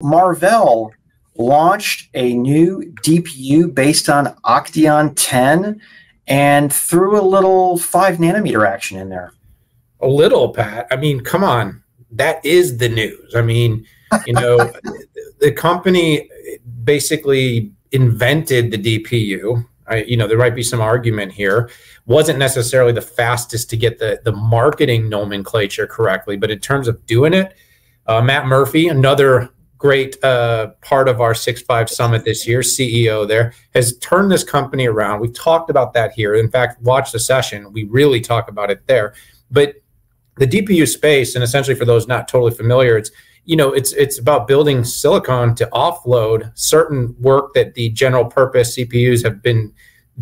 Marvell launched a new DPU based on Octeon 10 and threw a little five nanometer action in there. A little, Pat. I mean, come on. That is the news. I mean, you know, the company basically invented the DPU. I, you know, there might be some argument here. Wasn't necessarily the fastest to get the the marketing nomenclature correctly, but in terms of doing it, uh, Matt Murphy, another great uh, part of our Six Five Summit this year, CEO there, has turned this company around. We've talked about that here. In fact, watch the session. We really talk about it there. But the DPU space, and essentially for those not totally familiar, it's you know it's it's about building silicon to offload certain work that the general purpose CPUs have been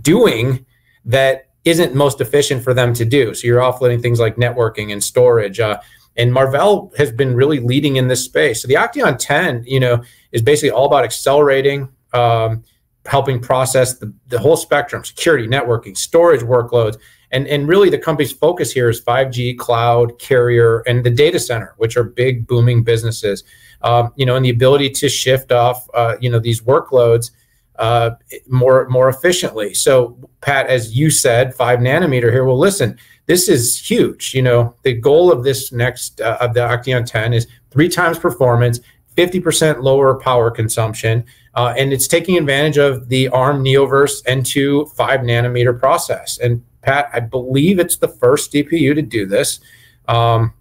doing that isn't most efficient for them to do. So you're offloading things like networking and storage. Uh, and Marvell has been really leading in this space. So the Octeon 10, you know, is basically all about accelerating, um, helping process the, the whole spectrum, security, networking, storage workloads. And, and really the company's focus here is 5G, cloud, carrier, and the data center, which are big booming businesses. Um, you know, and the ability to shift off, uh, you know, these workloads uh, more more efficiently. So, Pat, as you said, five nanometer here. Well, listen, this is huge. You know, the goal of this next uh, of the Octeon 10 is three times performance, 50% lower power consumption, uh, and it's taking advantage of the ARM Neoverse N2 five nanometer process. And Pat, I believe it's the first DPU to do this. Um,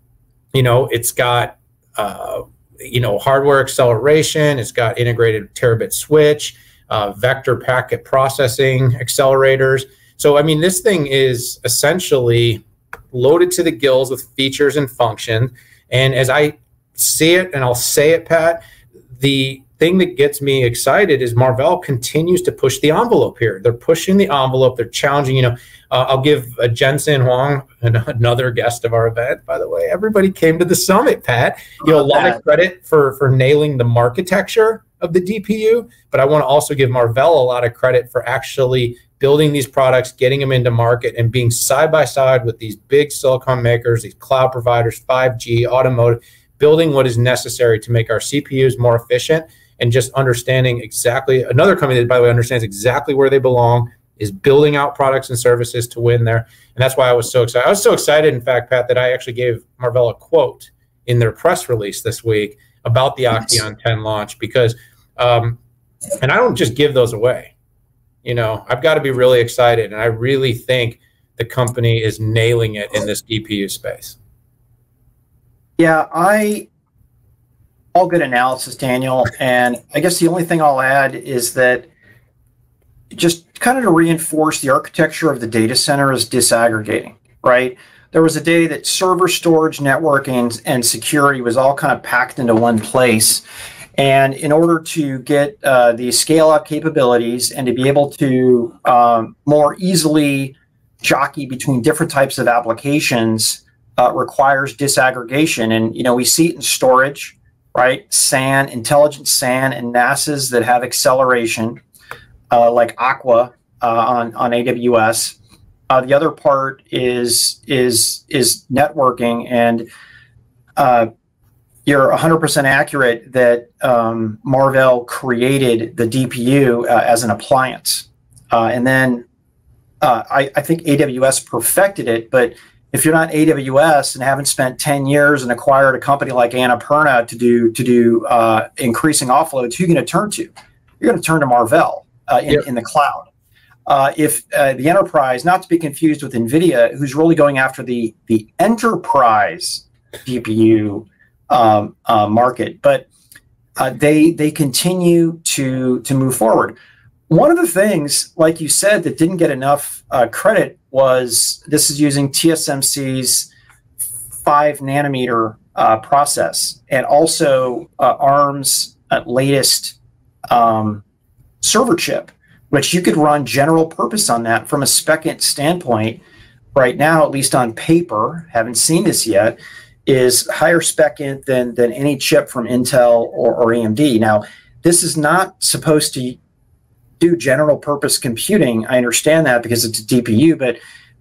you know, it's got uh, you know hardware acceleration. It's got integrated terabit switch, uh, vector packet processing accelerators. So, I mean, this thing is essentially loaded to the gills with features and function. And as I see it, and I'll say it, Pat, the thing that gets me excited is Marvell continues to push the envelope here. They're pushing the envelope. They're challenging. You know, uh, I'll give uh, Jensen Huang, another guest of our event, by the way. Everybody came to the summit, Pat. You know, a lot of credit for for nailing the architecture of the DPU, but I want to also give Marvell a lot of credit for actually building these products, getting them into market, and being side by side with these big silicon makers, these cloud providers, 5G, automotive, building what is necessary to make our CPUs more efficient and just understanding exactly another company that, by the way, understands exactly where they belong, is building out products and services to win there. And that's why I was so excited. I was so excited, in fact, Pat, that I actually gave Marvell a quote in their press release this week about the Octeon 10 launch because, um, and I don't just give those away you know, I've got to be really excited. And I really think the company is nailing it in this DPU space. Yeah, I all good analysis, Daniel. And I guess the only thing I'll add is that just kind of to reinforce the architecture of the data center is disaggregating, right? There was a day that server storage, networking, and security was all kind of packed into one place. And in order to get uh, the scale up capabilities and to be able to um, more easily jockey between different types of applications uh, requires disaggregation. And, you know, we see it in storage, right? SAN, intelligent SAN and NASes that have acceleration, uh, like Aqua uh, on, on AWS. Uh, the other part is, is, is networking and uh, you're 100% accurate that um, Marvell created the DPU uh, as an appliance. Uh, and then uh, I, I, think AWS perfected it. But if you're not AWS and haven't spent 10 years and acquired a company like Annapurna to do to do uh, increasing offloads, who are you going to turn to? You're going to turn to Marvell uh, in, yep. in the cloud. Uh, if the enterprise, not to be confused with NVIDIA, who's really going after the, the enterprise GPU um, uh, market, but uh, they they continue to to move forward. One of the things, like you said, that didn't get enough uh, credit was this is using TSMC's five nanometer uh, process and also uh, ARM's uh, latest um, server chip, which you could run general purpose on that from a spec standpoint. Right now, at least on paper, haven't seen this yet is higher spec than than any chip from Intel or, or AMD. Now, this is not supposed to do general purpose computing. I understand that because it's a DPU, but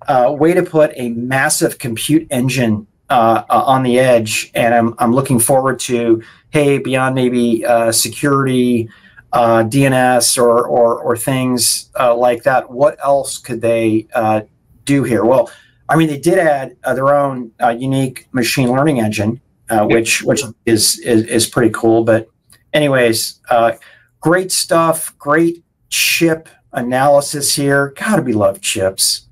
uh, way to put a massive compute engine uh, uh, on the edge, and I'm I'm looking forward to hey beyond maybe uh, security, uh, DNS or or or things uh, like that. What else could they uh, do here? Well, I mean they did add their own unique machine learning engine, which which is, is is pretty cool. But anyways, great stuff. Great chip analysis here. Gotta be love chips.